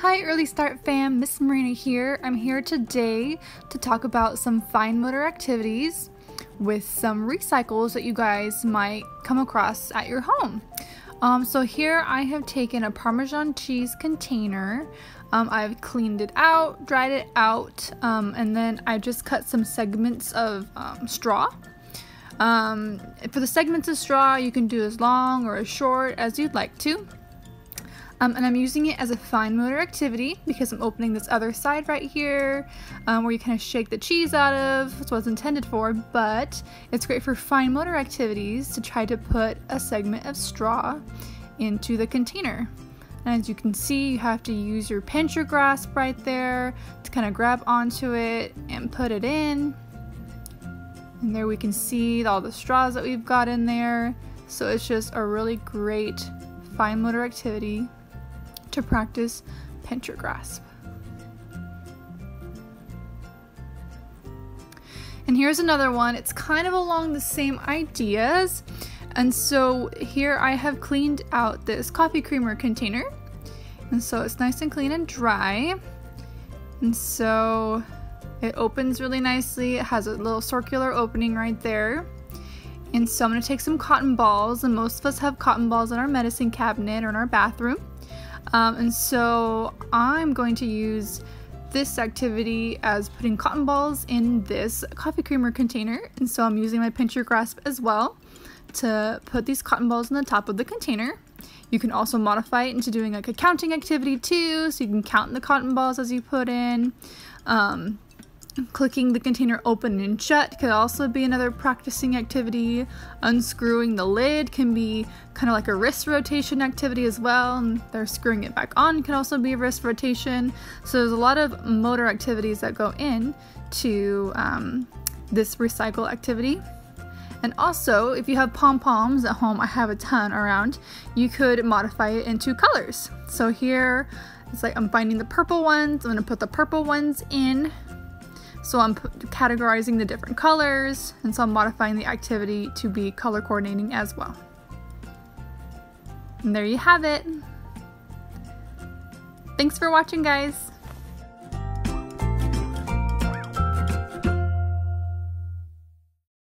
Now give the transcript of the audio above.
Hi Early Start fam, Miss Marina here. I'm here today to talk about some fine motor activities with some recycles that you guys might come across at your home. Um, so here I have taken a Parmesan cheese container. Um, I've cleaned it out, dried it out, um, and then I just cut some segments of um, straw. Um, for the segments of straw, you can do as long or as short as you'd like to. Um, and I'm using it as a fine motor activity because I'm opening this other side right here um, where you kind of shake the cheese out of. That's what it's intended for, but it's great for fine motor activities to try to put a segment of straw into the container. And as you can see, you have to use your pincher grasp right there to kind of grab onto it and put it in. And there we can see all the straws that we've got in there. So it's just a really great fine motor activity to practice pincher grasp. And here's another one. It's kind of along the same ideas. And so here I have cleaned out this coffee creamer container. And so it's nice and clean and dry. And so it opens really nicely. It has a little circular opening right there. And so I'm going to take some cotton balls, and most of us have cotton balls in our medicine cabinet or in our bathroom. Um, and so I'm going to use this activity as putting cotton balls in this coffee creamer container. And so I'm using my pincher grasp as well to put these cotton balls on the top of the container. You can also modify it into doing like a counting activity too, so you can count the cotton balls as you put in. Um, Clicking the container open and shut could also be another practicing activity. Unscrewing the lid can be kind of like a wrist rotation activity as well. And they're screwing it back on can also be a wrist rotation. So there's a lot of motor activities that go in to um, this recycle activity. And also, if you have pom-poms at home, I have a ton around, you could modify it into colors. So here, it's like I'm finding the purple ones, I'm gonna put the purple ones in so I'm categorizing the different colors, and so I'm modifying the activity to be color coordinating as well. And there you have it. Thanks for watching, guys.